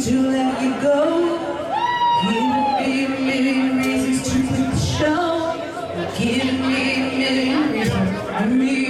reasons to let you go. Give me a million reasons to quit the show. Give me a million reasons. I mean.